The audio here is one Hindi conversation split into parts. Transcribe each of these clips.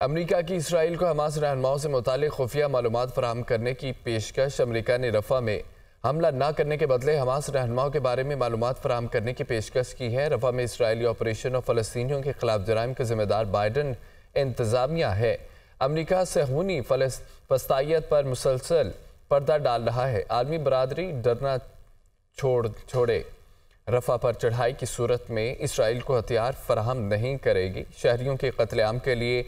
अमरीका की इसराइल को हमास रहनुमाओं से मुतल खुफिया मालूम फराम करने की पेशकश अमरीका ने रफा में हमला न करने के बदले हमास रहनुमाओं के बारे में मालूम फराम करने की पेशकश की है। रफा में इसराइली ऑपरेशन और फ़लस्तियों के खिलाफ जराइम का जिम्मेदार बाइडन इंतज़ामिया है। अमरीका सहूनी फस्ताइत पर मुसलसल पर्दा डाल रहा है। आलमी बरदरी डरना छोड़, छोड़े। रफा पर चढ़ाई की सूरत में इसराइल को हथियार फराहम नहीं करेगी। शहरीों के कत्लेआम के लिए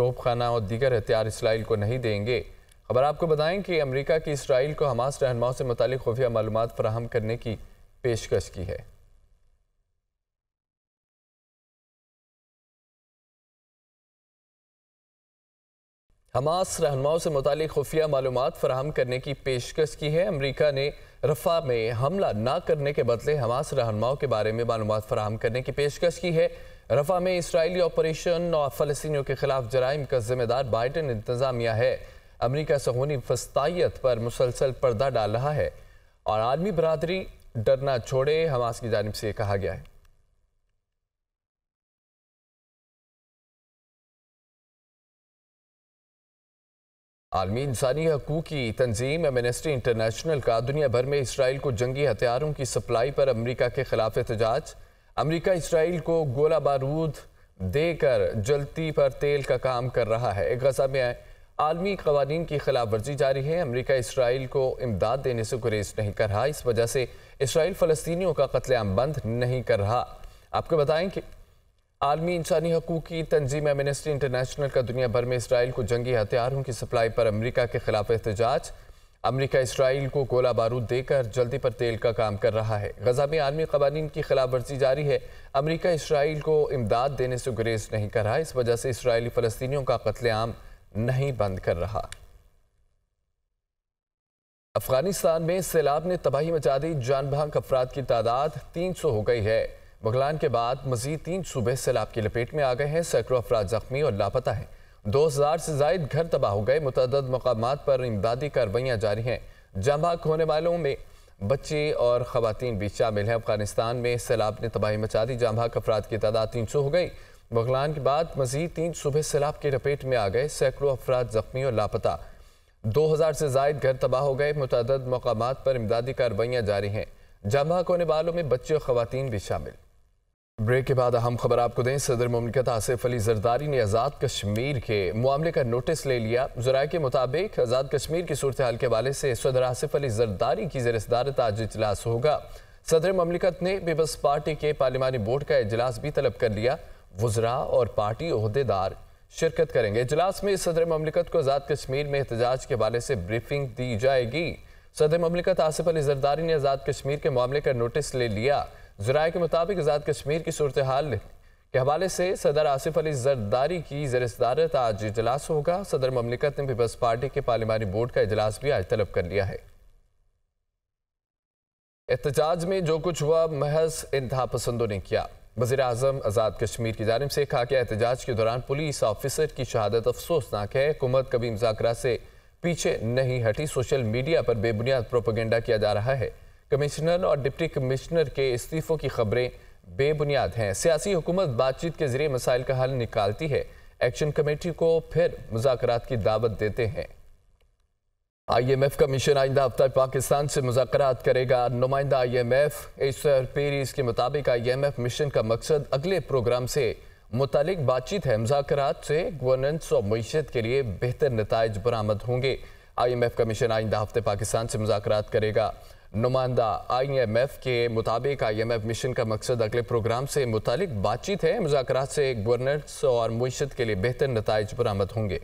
तोपखाना और दीगर हथियार इसराइल को नहीं देंगे। खबर आपको बताएँ कि अमेरिका की इसराइल को हमास रहनुमाओं से मुतल खुफिया मालूम फराहम करने की पेशकश की है। हमास रहनुमाओं से मुतल खुफिया मालूम फराहम करने की पेशकश की है। अमरीका ने रफा में हमला न करने के बदले हमास रहनुमाओं के बारे में मालूम फराहम करने की पेशकश की है। रफा में इसराइली ऑपरेशन और फ़लस्तियों के खिलाफ जराइम का जिम्मेदार बाइडन इंतजामिया है। अमरीका सहूनी फस्ताइत पर मुसलसल पर्दा डाल रहा है और आलमी बरदरी डरना छोड़े, हमास की जानब से कहा गया है। आलमी इंसानी हकूक की तंजीम एमनेस्टी इंटरनेशनल का दुनिया भर में इसराइल को जंगी हथियारों की सप्लाई पर अमरीका के खिलाफ एहतजाज। अमरीका इसराइल को गोला बारूद देकर जलती पर तेल का काम कर रहा है। गजा में आलमी कवानीन की खिलाफ वर्जी जारी है। अमरीका इसराइल को इमदाद देने से गुरेज नहीं कर रहा। इस वजह से इसराइल फ़लस्तियों का कत्लेआम बंद नहीं कर रहा। आपको बताएँ कि आलमी इंसानी हकूक की तंजीम एमनेस्टी इंटरनेशनल का दुनिया भर में इसराइल को जंगी हथियारों की सप्लाई पर अमरीका के खिलाफ एहतजाज। अमरीका इसराइल को गोला बारूद देकर जल्दी पर तेल का काम कर रहा है। गजा में आलमी कवानीन की खिलाफ वर्जी जारी है। अमरीका इसराइल को इमदाद देने से गुरेज नहीं कर रहा। इस वजह से इसराइली फ़लस्तियों का कत्लेआम नहीं बंद कर रहा। अफ़गानिस्तान में सैलाब ने तबाही मचा दी। जान भाग अफराद की तादाद तीन सौ हो गई है। बगलान के बाद मजीद तीन सूबे सैलाब की लपेट में आ गए हैं। सैकड़ों अफराद जख्मी और लापता हैं। दो हज़ार से जायद घर तबाह हो गए। मुतद मकाम पर इमदादी कार्रवाइयाँ जारी हैं। जमाक होने वालों में बच्चे और ख़वान भी शामिल हैं। अफ़गानिस्तान में सैलाब ने तबाही मचा दी। जमाक अफराद की तादाद तीन सौ हो गई। बगलान के बाद मजीद तीन सुबह सैलाब की लपेट में आ गए। सैकड़ों अफराद जख्मी और लापता। दो हज़ार से जायद घर तबाह हो गए। मुतद मकाम पर इमदादी कार्रवाइयाँ जारी हैं। जमाक होने वालों में बच्चे और ख़वान भी शामिल। ब्रेक के बाद अहम खबर आपको दें। सदर ममलिकत आसिफ अली जरदारी ने आज़ाद कश्मीर के मामले का नोटिस ले लिया। जराये के मुताबिक आज़ाद कश्मीर की सूरत हाल के हवाले से सदर आसिफ अली जरदारी की जर सदारत आज इजलास होगा। सदर ममलिकत ने पीपल्स पार्टी के पार्लिमानी बोर्ड का इजलास भी तलब कर लिया। वजरा और पार्टी अहदेदार शिरकत करेंगे। इजलास में सदर ममलिकत को आज़ाद कश्मीर में एहतजाज के हवाले से ब्रीफिंग दी जाएगी। सदर ममलिकत आसिफ अली जरदारी ने आज़ाद कश्मीर के मामले का नोटिस ले लिया। जराये के मुताबिक आज़ाद कश्मीर की सूरत हाल के हवाले से सदर आसिफ अली जरदारी की जरसदारत आज इजलास होगा। सदर ममलिकत ने पीपल्स पार्टी के पार्लिमानी बोर्ड का इजलास भी आज तलब कर लिया है। एहतजाज में जो कुछ हुआ, महज इंतहा पसंदों ने किया। वज़ीर अजम आज़ाद कश्मीर की जानब से कहा कि एहतजाज के दौरान पुलिस ऑफिसर की शहादत अफसोसनाक है। हुकूमत कभी मुजाकर से पीछे नहीं हटी। सोशल मीडिया पर बेबुनियाद प्रोपोगंडा किया जा रहा है। कमिश्नर और डिप्टी कमिश्नर के इस्तीफों की खबरें बेबुनियाद हैं। सियासी हुकूमत बातचीत के ज़रिए मसाइल का हल निकालती है। एक्शन कमेटी को फिर मुजाकर की दावत देते हैं। आई एम एफ़ का मिशन आइंदा हफ़्ता पाकिस्तान से मुजाकर करेगा। नुमाइंदा I M F Esther Perez के मुताबिक आई एम एफ़ मिशन का मकसद अगले प्रोग्राम से मुतलिक बातचीत है। मुजाकर से गवर्नेंस और मीशत के लिए बेहतर नतज बरामद होंगे। आई एम एफ़ का मिशन आइंदा हफ़्ते पाकिस्तान से मुजाकर करेगा। नुमाइंदा आई एम एफ़ के मुताबिक आई एम एफ़ मिशन का मकसद अगले प्रोग्राम से मुतल बातचीत है। मुजाकर से गवर्नर्स और मीशत के लिए बेहतर नतज बरामद होंगे।